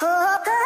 Oh, oh, oh.